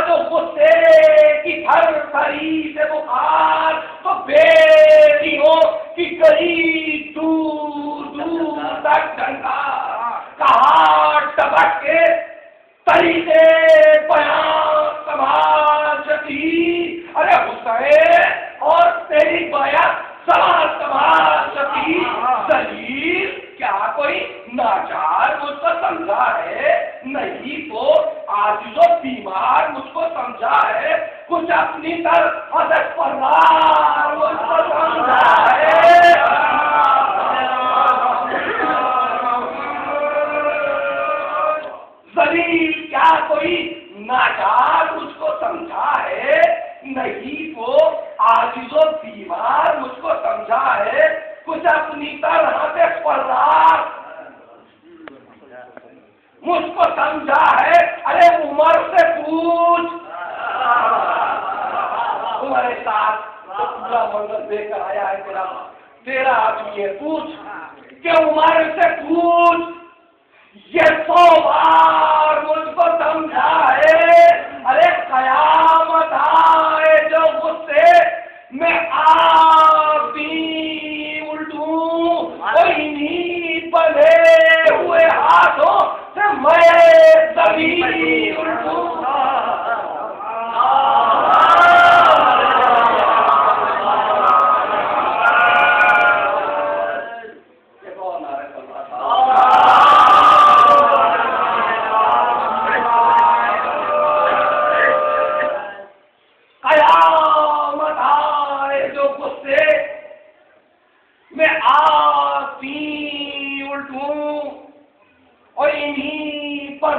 जो गुस्से की हर थरी से बुखार तो बेरी हो कि गई दूर दूर तक गंगा कहा टपक के तरीके बयान समाज अरे हुसैन, और तेरी बया समाज नाचार मुझको समझा है। नहीं तो आज जो बीमार मुझको समझा है। कुछ अपनी तरफ़ अदक पर मुझको समझा है। क्या कोई नाचार मुझको समझा है? नहीं तो आज जो बीमार मुझको समझा है। कुछ अपनी तरह से फर्रार मुझको समझा है। अरे उमर से पूछ। तुम्हारे साथ तो पूरा मंगल देकर आया है तेरा तेरा आदमी है पूछ के उमर से पूछ। ये सौ बार मुझको समझा है।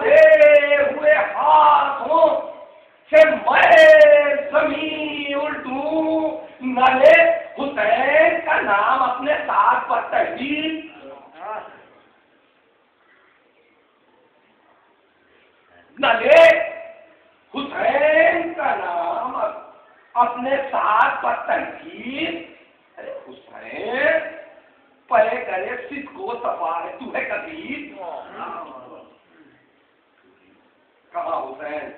बंधे हुए हाथों से मैं ज़मीन उल्टूं। नले हुसैन का नाम अपने साथ पर तहरीर नले हुसैन का नाम अपने साथ पर तनकीद अरे हुसैन पहले करे सिद्ध को सफ़ा है तू है कबीर कहा हुसैन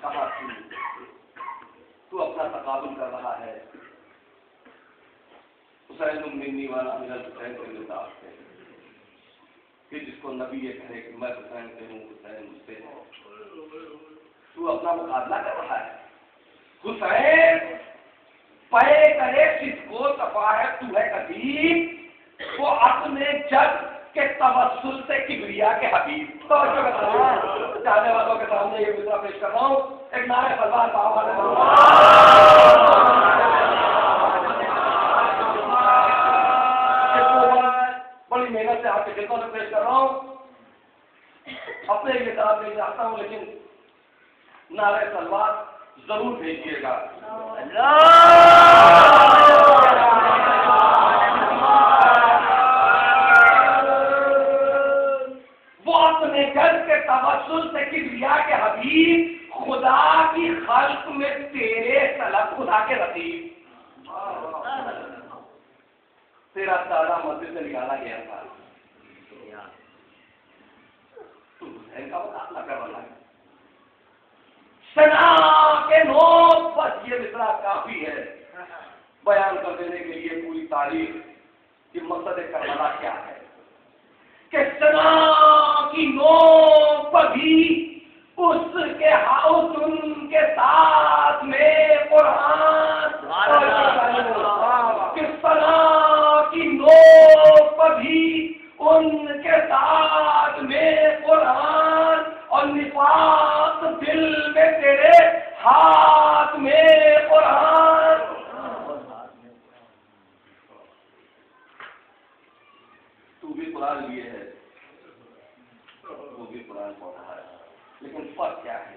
कहा तू अपना तकाबुल कर रहा है। हुसैन मिन्नी वाला मिलल हुसैन के मिजाज से कि जिसको नबी ये कहे कि मैं हुसैन से हूँ, हुसैन मुझसे तू अपना मुकाबला कर रहा है। हुसैन पए करे किसको सफ़ा है, तू है कदीब वो अपने जग के तवस्सुल से किबरिया के हबीब। तो जो चाहने वालों के सामने ये मिसरा पेश कर रहा हूँ। एक नारे फरमान बाबा बड़ी मेहनत से आपके खिदमत में पेश कर रहा हूँ। अपने लिए तरफ़ नहीं चाहता हूँ लेकिन नारे सलवार ज़रूर भेजिएगा। किबरिया के हबीब, खुदा की खल्क में तेरे तलब खुदा के रतीब। तेरा सारा मस्जिद से निकाला गया था। सना के नोट बस ये मिसरा काफ़ी है। बयान कर देने के लिए पूरी तारीख कि मकसद करबला क्या है कि सना की नोक पर भी उसके हाउस उनके साथ में कुरान कि सना की नोक पर भी उनके साथ में कुरान और निफाक दिल में तेरे हाथ में कुरान। तू भी कुरान लिए है वो भी कुरान पढ़ रहा है। लेकिन फ़र्क क्या है?